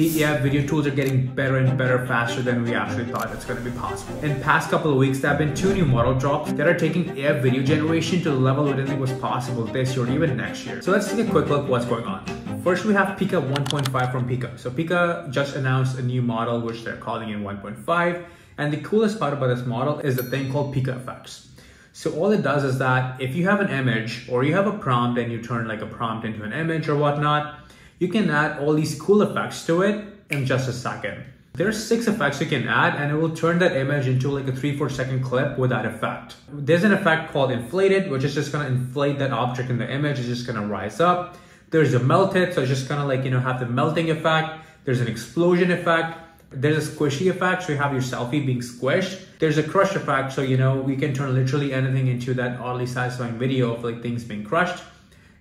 the AI video tools are getting better and better faster than we actually thought it's going to be possible. In past couple of weeks, there have been two new model drops that are taking AI video generation to the level we didn't think was possible this year or even next year. So let's take a quick look what's going on. First, we have Pika 1.5 from Pika. So Pika just announced a new model, which they're calling in 1.5. And the coolest part about this model is the thing called Pikaffects. So all it does is that if you have an image or you have a prompt and you turn like a prompt into an image or whatnot, you can add all these cool effects to it in just a second. There's six effects you can add and it will turn that image into like a three, four second clip with that effect. There's an effect called inflated, which is just gonna inflate that object in the image. It's just gonna rise up. There's a melted, so it's just gonna like, you know, have the melting effect. There's an explosion effect. There's a squishy effect, so you have your selfie being squished. There's a crush effect, so you know, we can turn literally anything into that oddly satisfying video of like things being crushed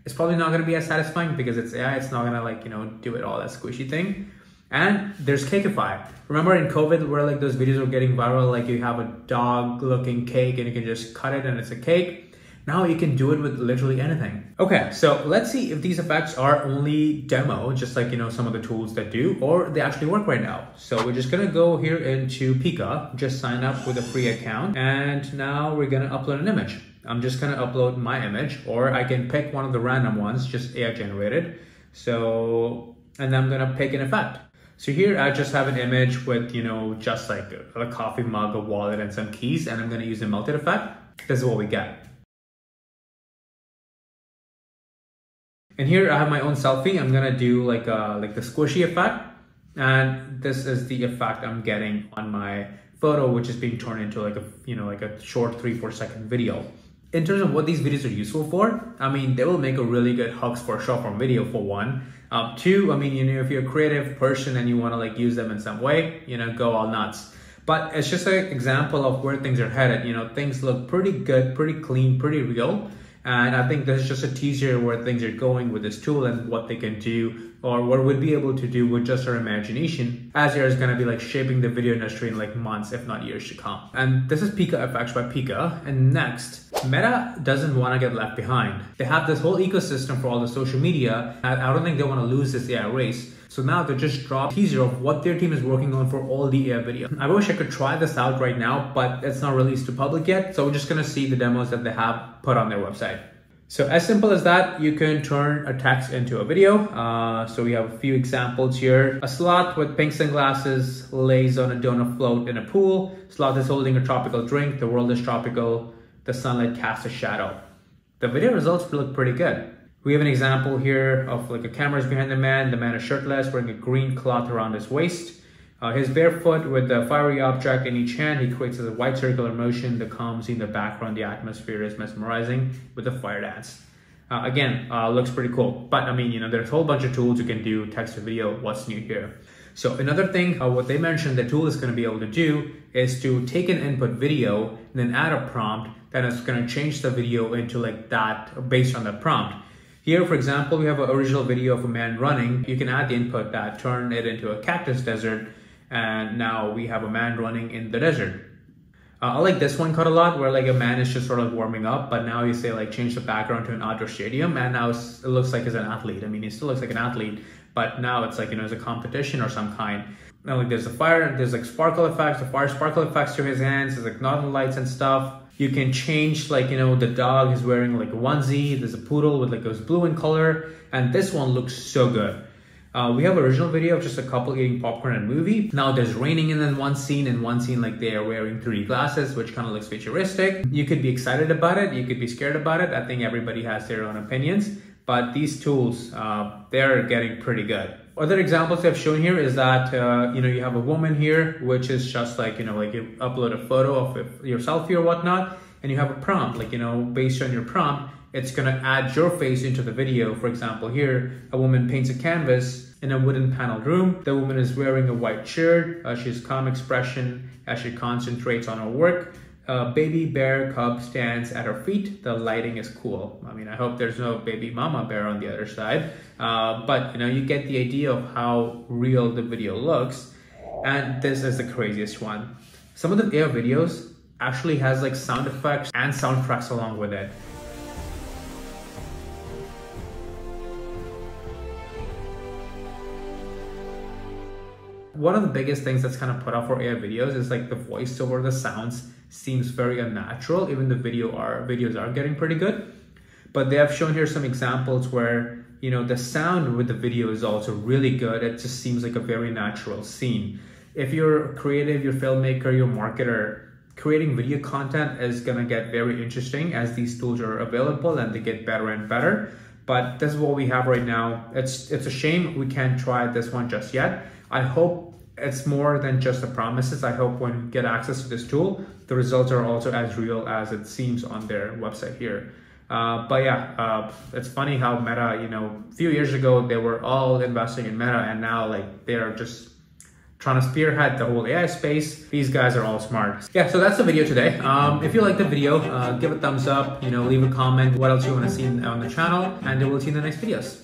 it's probably not going to be as satisfying because it's yeah, It's not going to like, you know, do it all that squishy thing. And there's Cakeify. Remember in COVID where like those videos were getting viral, like you have a dog looking cake and you can just cut it and it's a cake. Now you can do it with literally anything. Okay, so let's see if these effects are only demo, just like, you know, some of the tools that do, or they actually work right now. So we're just gonna go here into Pika, just sign up with a free account. And now we're gonna upload an image. I'm just gonna upload my image or I can pick one of the random ones, just AI generated. So, and I'm gonna pick an effect. So here I just have an image with, you know, just like a, a coffee mug, a wallet and some keys and I'm gonna use the melted effect. This is what we get. And here I have my own selfie. I'm gonna do like a, like the squishy effect. And this is the effect I'm getting on my photo, which is being turned into like a, you know, like a short three, four second video in terms of what these videos are useful for, I mean, they will make a really good hooks for short form video for one. Um, two, I mean, you know, if you're a creative person and you want to like use them in some way, you know, go all nuts. But it's just an example of where things are headed. You know, things look pretty good, pretty clean, pretty real. And I think this is just a teaser where things are going with this tool and what they can do or what we'd be able to do with just our imagination as is going to be like shaping the video industry in like months, if not years to come. And this is Pikaffects by Pika. And next, Meta doesn't want to get left behind. They have this whole ecosystem for all the social media. I don't think they want to lose this AI race. So now they just dropped teaser of what their team is working on for all the AI video. I wish I could try this out right now, but it's not released to public yet. So we're just gonna see the demos that they have put on their website. So as simple as that, you can turn a text into a video. Uh, so we have a few examples here. A sloth with pink sunglasses lays on a donut float in a pool. Sloth is holding a tropical drink. The world is tropical. The sunlight casts a shadow. The video results look pretty good. We have an example here of like a camera is behind the man. The man is shirtless, wearing a green cloth around his waist. Uh, his barefoot with the fiery object in each hand, he creates a white circular motion that comes in the background. The atmosphere is mesmerizing with the fire dance. Uh, again, uh, looks pretty cool. But I mean, you know, there's a whole bunch of tools you can do, text to video, what's new here. So another thing, uh, what they mentioned the tool is going to be able to do is to take an input video and then add a prompt that is going to change the video into like that based on the prompt. Here, for example, we have an original video of a man running. You can add the input that turn it into a cactus desert. And now we have a man running in the desert. Uh, I like this one cut a lot where like a man is just sort of warming up, but now you say like change the background to an outdoor stadium and now it looks like he's an athlete. I mean, he still looks like an athlete, but now it's like, you know, it's a competition or some kind. Now like there's a fire, and there's like sparkle effects, the fire sparkle effects to his hands, there's like northern lights and stuff. You can change like, you know, the dog is wearing like a onesie. There's a poodle with like goes blue in color. And this one looks so good. Uh, we have original video of just a couple eating popcorn and movie. Now there's raining in one scene and one scene like they are wearing 3D glasses, which kind of looks futuristic. You could be excited about it. You could be scared about it. I think everybody has their own opinions, but these tools, uh, they're getting pretty good. Other examples I've shown here is that, uh, you know, you have a woman here, which is just like, you know, like you upload a photo of your selfie or whatnot, and you have a prompt, like, you know, based on your prompt, it's gonna add your face into the video. For example, here, a woman paints a canvas in a wooden paneled room. The woman is wearing a white shirt. Uh, she has calm expression as she concentrates on her work. A baby bear cub stands at her feet. The lighting is cool. I mean, I hope there's no baby mama bear on the other side. Uh, but you know, you get the idea of how real the video looks. And this is the craziest one. Some of the AI videos actually has like sound effects and soundtracks along with it. One of the biggest things that's kind of put out for AI videos is like the voiceover, the sounds seems very unnatural. Even the video are videos are getting pretty good, but they have shown here some examples where you know the sound with the video is also really good. It just seems like a very natural scene. If you're creative, you're filmmaker, you're marketer, creating video content is gonna get very interesting as these tools are available and they get better and better. But this is what we have right now. It's it's a shame we can't try this one just yet. I hope it's more than just the promises. I hope when you get access to this tool, the results are also as real as it seems on their website here. Uh, but yeah, uh, it's funny how Meta, you know, a few years ago they were all investing in Meta, and now like they're just trying to spearhead the whole AI space. These guys are all smart. Yeah, so that's the video today. Um, if you like the video, uh, give a thumbs up, you know, leave a comment what else you want to see on the channel, and we'll see you in the next videos.